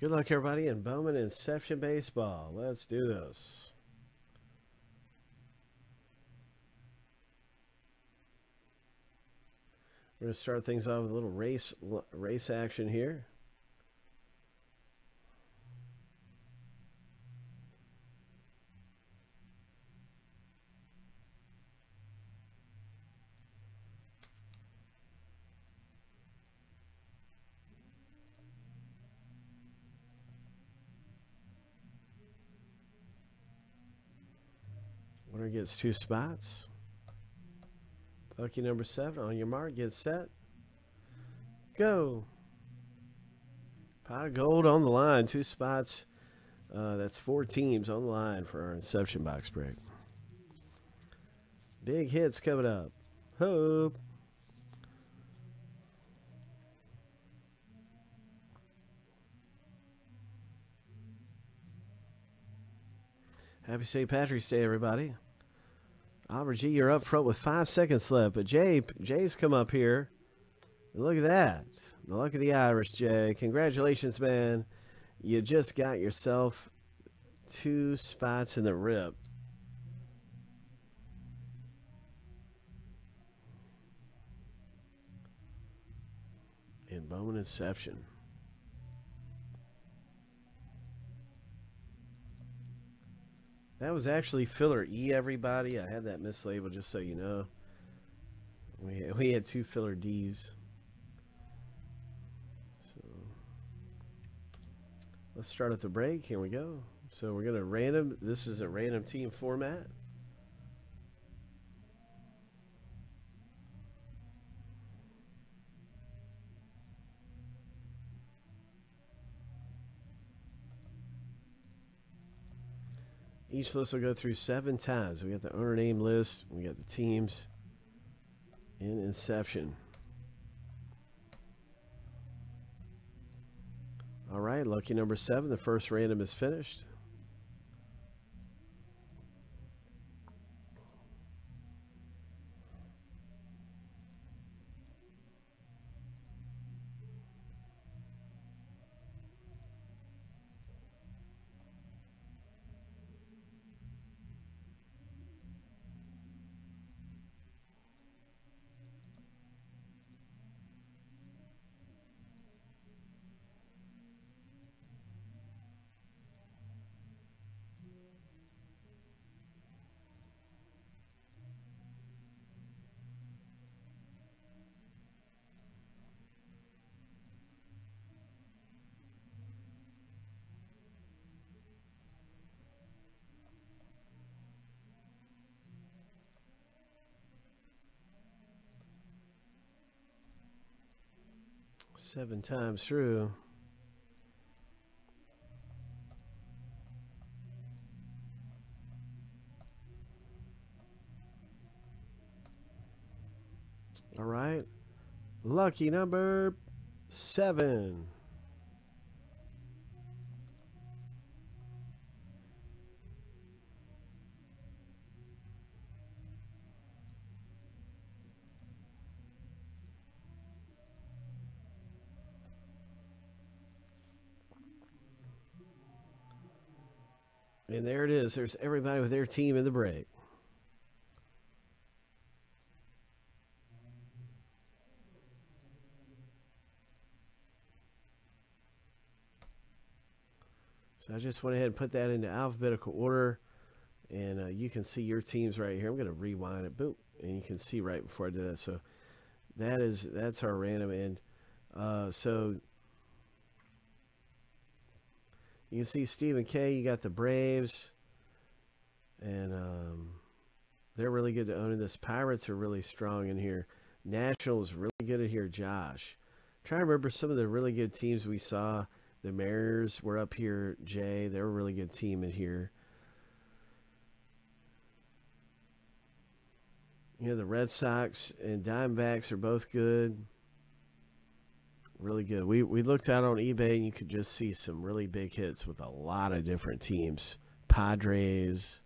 Good luck, everybody, in Bowman Inception Baseball. Let's do this. We're going to start things off with a little race race action here. Winner gets two spots. Lucky number seven on your mark. Get set. Go. Pot of gold on the line. Two spots. Uh, that's four teams on the line for our Inception box break. Big hits coming up. Hope. Happy St. Patrick's Day, everybody. Ah, Oliver G, you're up front with five seconds left, but Jay, Jay's come up here. Look at that. The luck of the Irish, Jay. Congratulations, man. You just got yourself two spots in the rip. In Bowman Inception. That was actually filler E, everybody. I had that mislabeled just so you know. We, we had two filler Ds. So let's start at the break. Here we go. So we're going to random. This is a random team format. Each list will go through seven times. We got the owner name list. We got the teams in Inception. All right, lucky number seven. The first random is finished. Seven times through. All right. Lucky number seven. And there it is. There's everybody with their team in the break. So I just went ahead and put that into alphabetical order. And uh, you can see your teams right here. I'm going to rewind it. Boom. And you can see right before I did that. So that is, that's our random. And uh, so you can see Stephen K. You got the Braves, and um, they're really good to own in this. Pirates are really strong in here. Nationals really good at here. Josh, I'm trying to remember some of the really good teams we saw. The Mariners were up here. Jay, they're a really good team in here. You know, the Red Sox and Diamondbacks are both good really good. We we looked out on eBay and you could just see some really big hits with a lot of different teams. Padres,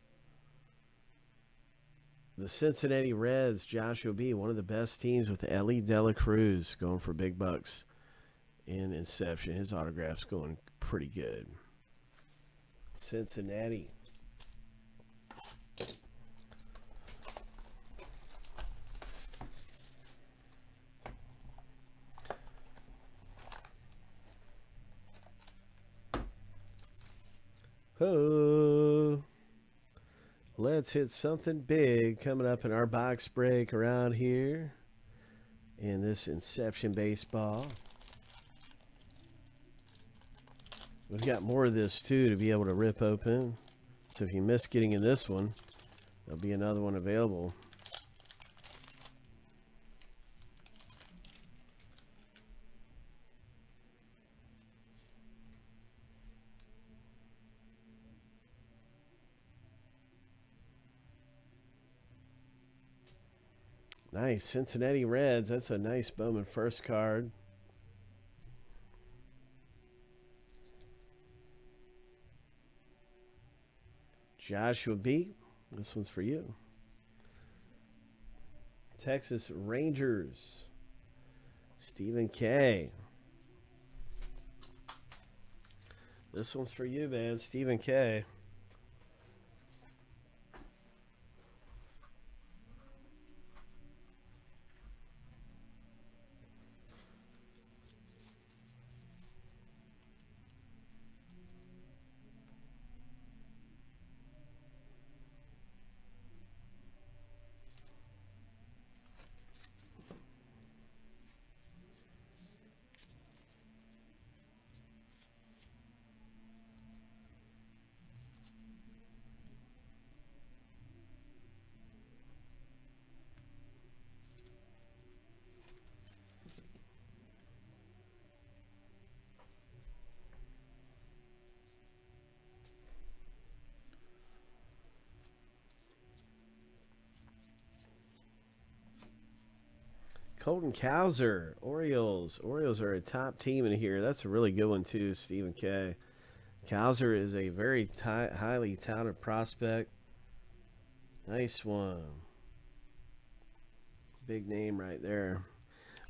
the Cincinnati Reds, Joshua B, one of the best teams with Elly De La Cruz going for big bucks in Inception. His autograph's going pretty good. Cincinnati. Oh, let's hit something big coming up in our box break around here in this Inception Baseball. We've got more of this too to be able to rip open. So if you miss getting in this one, there'll be another one available. Nice. Cincinnati Reds. That's a nice Bowman first card. Joshua B. This one's for you. Texas Rangers. Stephen K. This one's for you, man. Stephen K. Colton Cowser, Orioles. Orioles are a top team in here. That's a really good one too, Stephen K. Cowser is a very highly touted prospect. Nice one. Big name right there.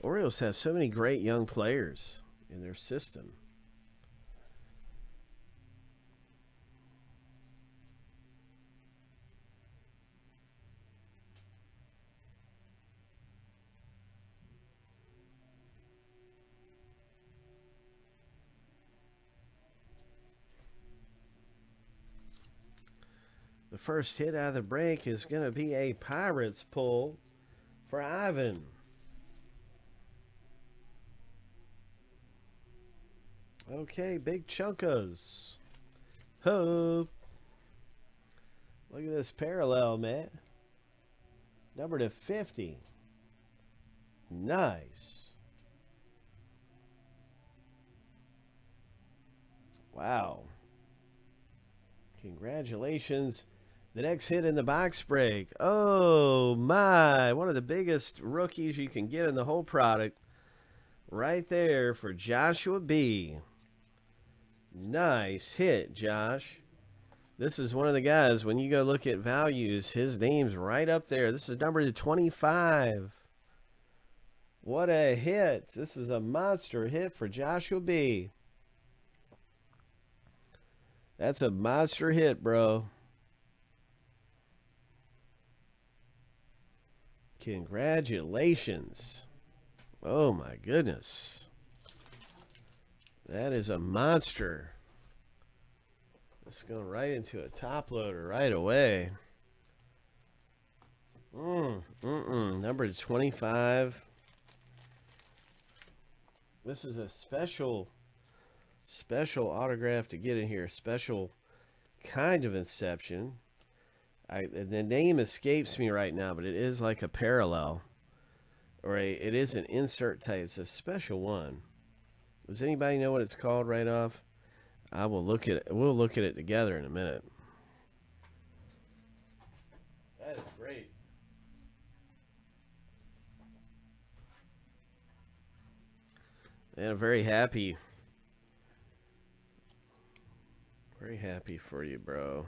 Orioles have so many great young players in their system. The first hit out of the break is going to be a Pirates pull for Ivan. Okay, big chunkas. Hope. Look at this parallel, man. Number to 50. Nice. Wow. Congratulations. The next hit in the box break. Oh my, one of the biggest rookies you can get in the whole product. Right there for Joshua B. Nice hit, Josh. This is one of the guys, when you go look at values, his name's right up there. This is number 25. What a hit. This is a monster hit for Joshua B. That's a monster hit, bro. Congratulations. Oh my goodness. That is a monster. Let's go right into a top loader right away. Mm, mm, mm. Number 25. This is a special, special autograph to get in here. Special kind of inception. I, the name escapes me right now, but it is like a parallel, or a it is an insert type. It's a special one. Does anybody know what it's called right off? I will look at it. We'll look at it together in a minute. That is great. And I'm very happy. Very happy for you, bro.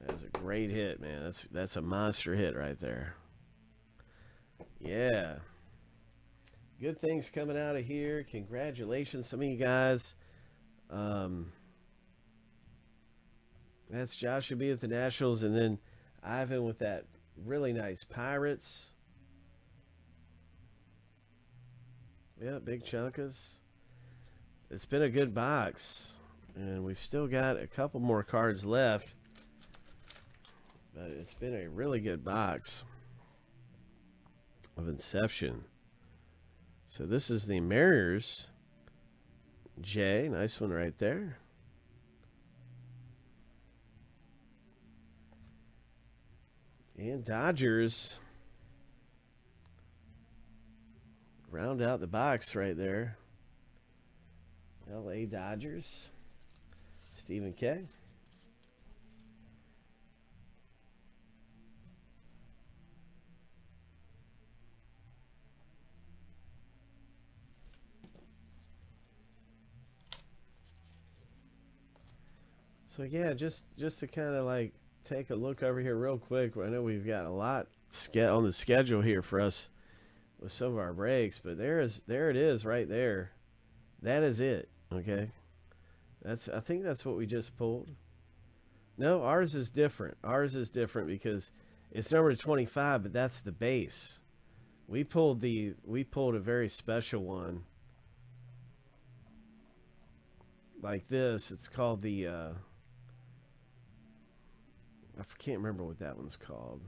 That was a great hit, man. That's that's a monster hit right there. Yeah. Good things coming out of here. Congratulations. Some of you guys Um, that's Joshua B with the Nationals, and then Ivan with that really nice Pirates. Yeah, big chunkas. It's been a good box, and we've still got a couple more cards left. But it's been a really good box of Inception. So this is the Mariners. J, nice one right there. And Dodgers round out the box right there. LA Dodgers. Stephen K. So yeah, just just to kind of like take a look over here real quick. I know we've got a lot on the schedule here for us with some of our breaks, but there is there it is right there. That is it. Okay, that's I think that's what we just pulled. No, ours is different. Ours is different because it's number 25, but that's the base. We pulled the we pulled a very special one like this. It's called the uh, I can't remember what that one's called.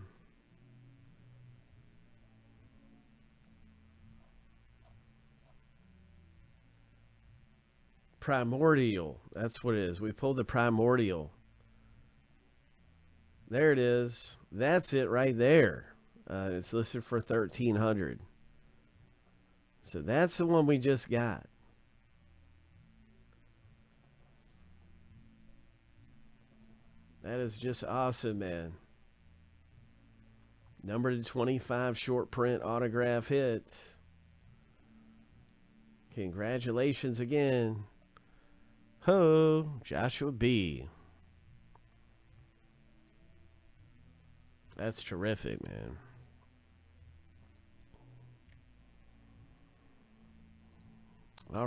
Primordial. That's what it is. We pulled the primordial. There it is. That's it right there. Uh, it's listed for 1300 So that's the one we just got. That is just awesome, man. Number to 25 short print autograph hit. Congratulations again. Ho, Joshua B. That's terrific, man.